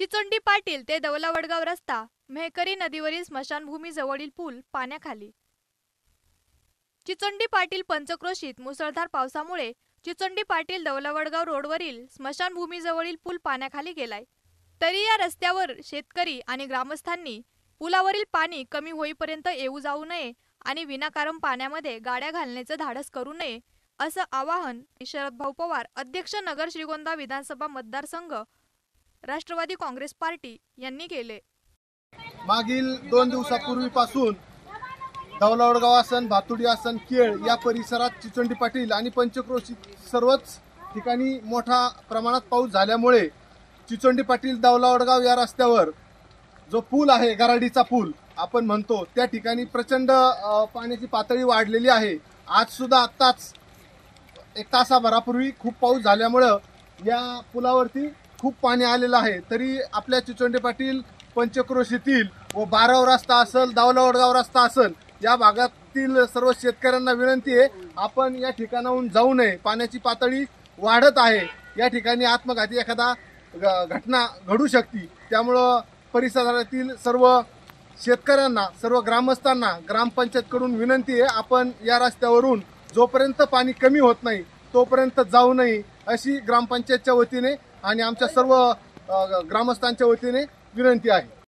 चिचोंडी पाटील ते दौला वडगाव रस्ता मेहकरी नदीवरील स्मशानभूमी जवळील पूल पाण्याखाली. चिचोंडी पाटील पंचक्रोशीत मुसळधार पावसामुळे चिचोंडी पाटील दौलवडगाव रोडवरील स्मशानभूमीजवळील पूल पाण्याखाली गेलाय. तरी या रस्त्यावर शेतकरी आणि ग्रामस्थांनी पुलावरील पाणी कमी होईपर्यंत येऊ जाऊ नये आणि विनाकारण पाण्यामध्ये गाड्या घालण्याचं धाडस करू नये असं आवाहन शरदभाऊ पवार अध्यक्ष नगर श्रीगोंदा विधानसभा मतदारसंघ राष्ट्रवादी काँग्रेस पार्टी यांनी केले. मागील दोन दिवसापूर्वीपासून धवलावडगाव आसन भातुडी आसन केळ या परिसरात चिचंडी पाटील आणि पंचक्रोशी सर्वच ठिकाणी मोठ्या प्रमाणात पाऊस झाल्यामुळे चिचंडी पाटील दौलावडगाव या रस्त्यावर जो पूल आहे गराडीचा पूल आपण म्हणतो त्या ठिकाणी प्रचंड पाण्याची पातळी वाढलेली आहे. आज सुद्धा आत्ताच एक तासाभरापूर्वी खूप पाऊस झाल्यामुळं या पुलावरती खूप पाणी आलेलं आहे. तरी आपल्या चिचोंडे पाटील पंचक्रोशीतील व बाराव रस्ता असेल दावलावडगाव रस्ता असेल या भागातील सर्व शेतकऱ्यांना विनंती आहे आपण या ठिकाणाहून जाऊ नये. पाण्याची पातळी वाढत आहे. या ठिकाणी आत्मघाती एखादा घ- घटना घडू शकते. त्यामुळं परिसरातील सर्व शेतकऱ्यांना सर्व ग्रामस्थांना ग्रामपंचायतकडून विनंती आहे आपण या रस्त्यावरून जोपर्यंत पाणी कमी होत नाही तोपर्यंत जाऊ नये अशी ग्रामपंचायतच्या वतीने आणि आमच्या सर्व ग्रामस्थांच्या वतीने विनंती आहे.